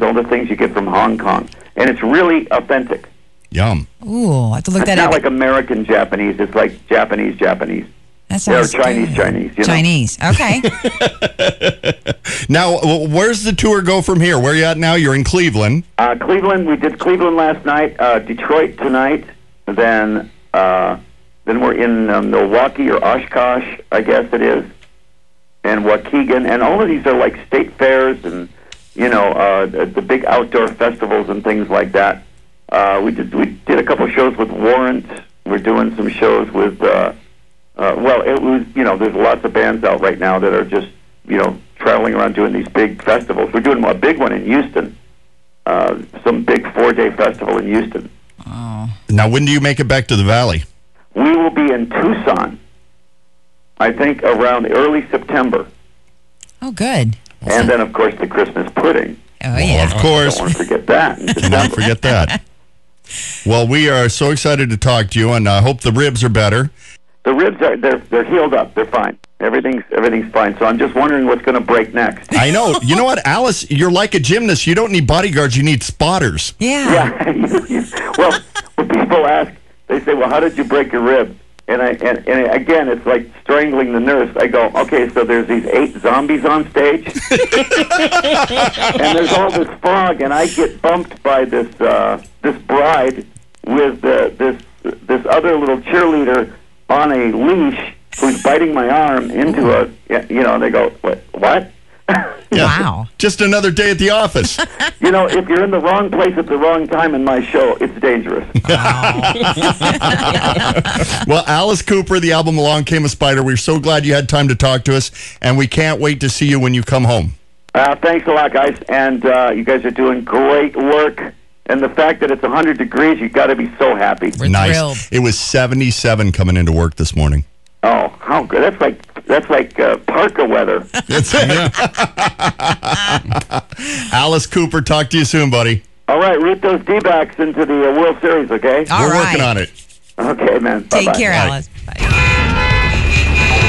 all the things you get from Hong Kong, and it's really authentic. Yum. Ooh, I have to look It's that not up. like American Japanese. It's like Japanese Japanese. that They're sounds Chinese good. Chinese. You know? Chinese. Okay. Now, where's the tour go from here? Where are you at now? You're in Cleveland. Uh, Cleveland. We did Cleveland last night. Uh, Detroit tonight. Then uh, then we're in uh, Milwaukee or Oshkosh, I guess it is, and Waukegan. And all of these are like state fairs and you know uh, the, the big outdoor festivals and things like that. Uh, we did we did a couple of shows with Warrant. We're doing some shows with. Uh, uh, well, it was you know there's lots of bands out right now that are just you know traveling around doing these big festivals. We're doing a big one in Houston uh, some big four day festival in Houston. Now, when do you make it back to the Valley? We will be in Tucson, I think around early September. Oh, good. And then, of course, the Christmas pudding. Oh, Well, yeah. of course. Don't want to forget that. in Do not forget that. Well, we are so excited to talk to you, and I hope the ribs are better. The ribs are they're they're healed up. They're fine. Everything's everything's fine. So I'm just wondering what's going to break next. I know. You know what, Alice? You're like a gymnast. You don't need bodyguards. You need spotters. Yeah. Yeah. well, when people ask, they say, "Well, how did you break your ribs?" And I and, and again, it's like strangling the nurse. I go, "Okay, so there's these eight zombies on stage, and there's all this fog, and I get bumped by this uh, this bride with uh, this this other little cheerleader on a leash who's biting my arm into a you know." And they go, "What? What?" Yeah. Wow. Just another day at the office. You know, if you're in the wrong place at the wrong time in my show, it's dangerous. well, Alice Cooper, the album Along Came a Spider. We're so glad you had time to talk to us, and we can't wait to see you when you come home. Uh, thanks a lot, guys. And uh, you guys are doing great work. And the fact that it's 100 degrees, you've got to be so happy. We're nice. thrilled. It was 77 coming into work this morning. Oh, how good! That's like that's like uh, parka weather. That's it. Alice Cooper, talk to you soon, buddy. All right, root those D-backs into the uh, World Series, okay? All We're right. working on it. Okay, man. Take Bye-bye. care, Bye. Alice. Bye.